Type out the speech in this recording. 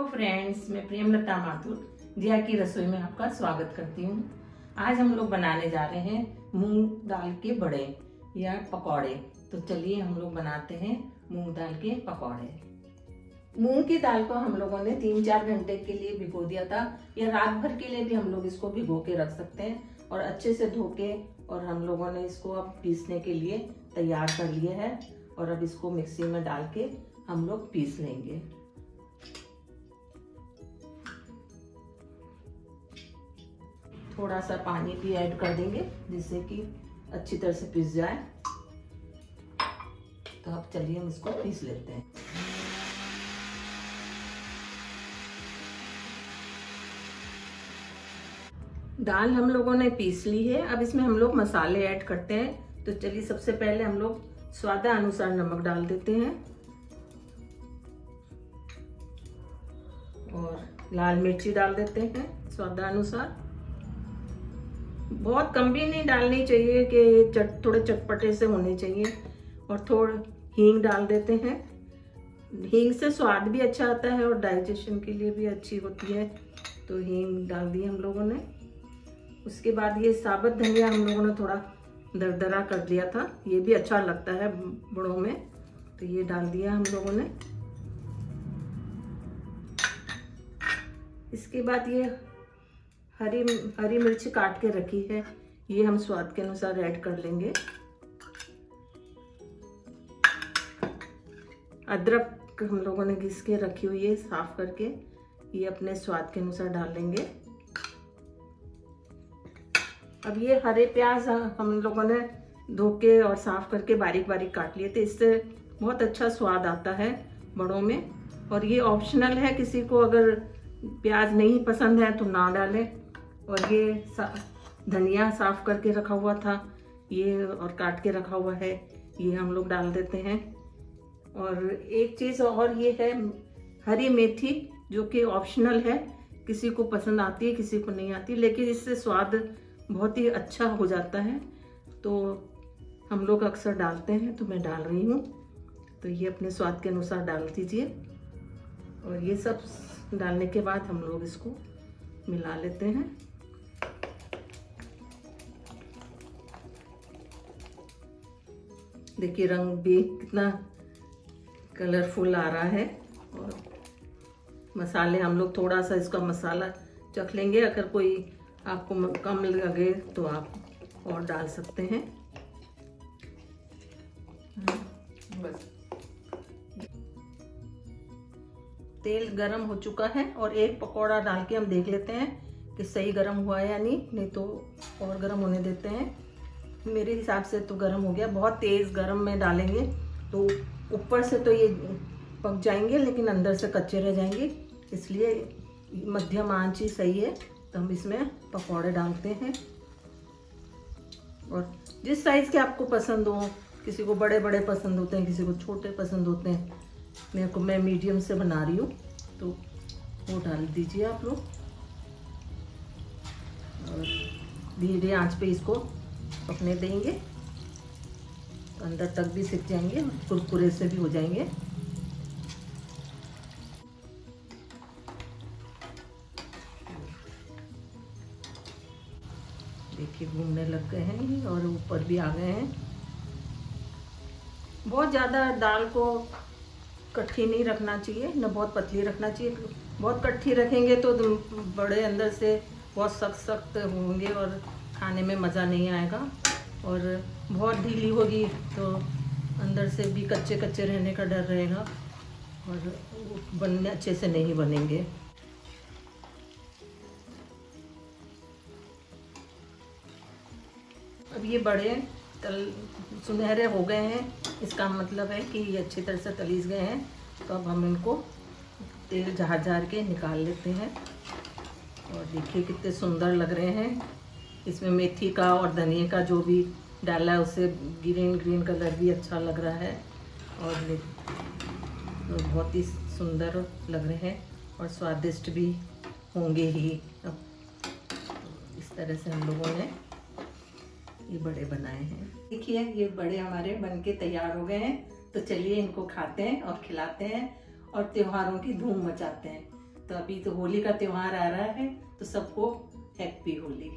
Hello friends मैं प्रेमलता माथुर जिया की रसोई में आपका स्वागत करती हूँ। आज हम लोग बनाने जा रहे हैं मूंग दाल के बड़े या पकौड़े। तो चलिए हम लोग बनाते हैं मूंग दाल के पकौड़े। मूंग की दाल को हम लोगों ने तीन चार घंटे के लिए भिगो दिया था, या रात भर के लिए भी हम लोग इसको भिगो के रख सकते हैं, और अच्छे से धो के, और हम लोगों ने इसको अब पीसने के लिए तैयार कर लिया है, और अब इसको मिक्सी में डाल के हम लोग पीस लेंगे। थोड़ा सा पानी भी ऐड कर देंगे, जिससे कि अच्छी तरह से पीस जाए। तो अब चलिए हम इसको पीस लेते हैं। दाल हम लोगों ने पीस ली है। अब इसमें हम लोग मसाले ऐड करते हैं। तो चलिए सबसे पहले हम लोग स्वादा अनुसार नमक डाल देते हैं। और लाल मिर्ची डाल देते हैं स्वादानुसार। बहुत कम भी नहीं डालनी चाहिए कि चट, थोड़े चटपटे से होने चाहिए। और थोड़ा हींग डाल देते हैं। हींग से स्वाद भी अच्छा आता है और डाइजेशन के लिए भी अच्छी होती है। तो हींग डाल दी हम लोगों ने। उसके बाद ये साबुत धनिया हम लोगों ने थोड़ा दरदरा कर दिया था। ये भी अच्छा लगता है बड़ों में। तो ये डाल दिया हम लोगों ने। इसके बाद ये हरी हरी मिर्च काट के रखी है। ये हम स्वाद के अनुसार ऐड कर लेंगे। अदरक हम लोगों ने घिस के रखी हुई है साफ़ करके। ये अपने स्वाद के अनुसार डाल लेंगे। अब ये हरे प्याज हम लोगों ने धो के और साफ़ करके बारीक बारीक काट लिए थे। इससे बहुत अच्छा स्वाद आता है बड़ों में। और ये ऑप्शनल है, किसी को अगर प्याज नहीं पसंद है तो ना डालें। और ये सा, धनिया साफ़ करके रखा हुआ था ये और काट के रखा हुआ है ये हम लोग डाल देते हैं। और एक चीज़ और ये है हरी मेथी जो कि ऑप्शनल है किसी को पसंद आती है किसी को नहीं आती लेकिन इससे स्वाद बहुत ही अच्छा हो जाता है। तो हम लोग अक्सर डालते हैं तो मैं डाल रही हूँ। तो ये अपने स्वाद के अनुसार डाल दीजिए। और ये सब डालने के बाद हम लोग इसको मिला लेते हैं। देखिए रंग भी कितना कलरफुल आ रहा है और मसाले हम लोग थोड़ा सा इसका मसाला चख लेंगे। अगर कोई आपको कम लगे तो आप और डाल सकते हैं। बस। तेल गरम हो चुका है और एक पकौड़ा डाल के हम देख लेते हैं कि सही गरम हुआ है या नहीं नहीं तो और गरम होने देते हैं। मेरे हिसाब से तो गर्म हो गया। बहुत तेज़ गर्म में डालेंगे। तो ऊपर से तो ये पक जाएँगे, लेकिन अंदर से कच्चे रह जाएँगे। इसलिए मध्यम आँच ही सही है। तो हम इसमें पकौड़े डालते हैं। और जिस साइज़ के आपको पसंद हो, किसी को बड़े बड़े पसंद होते हैं, किसी को छोटे पसंद होते हैं, मेरे को मैं मीडियम से बना रही हूँ। तो वो डाल दीजिए आप लोग। और धीरे आँच पे इसको पकने देंगे। तो अंदर तक भी सिक जाएँगे, कुरकुरे से भी हो जाएँगे। देखिए, घूमने लग गए हैं और ऊपर भी आ गए हैं। बहुत ज़्यादा दाल को कट्ठी नहीं रखना चाहिए, न बहुत पतली रखना चाहिए। बहुत कट्ठी रखेंगे तो बड़े अंदर से बहुत सख्त सख्त होंगे और खाने में मज़ा नहीं आएगा और बहुत ढीली होगी तो अंदर से भी कच्चे कच्चे रहने का डर रहेगा और बनने अच्छे से नहीं बनेंगे। अब ये बड़े तल सुनहरे हो गए हैं, इसका मतलब है कि ये अच्छी तरह से तलीस गए हैं तो अब हम इनको तेल झाड़ झाड़ के निकाल लेते हैं और देखिए कितने सुंदर लग रहे हैं। इसमें मेथी का और धनिया का जो भी डाला है उससे ग्रीन ग्रीन कलर भी अच्छा लग रहा है। और तो बहुत ही सुंदर लग रहे हैं और स्वादिष्ट भी होंगे ही। अब इस तरह से हम लोगों ने ये बड़े बनाए हैं। देखिए, ये बड़े हमारे बन के तैयार हो गए हैं। तो चलिए इनको खाते हैं और खिलाते हैं और त्योहारों की धूम मचाते हैं। तो अभी तो होली का त्योहार आ रहा है तो सबको हैप्पी होली।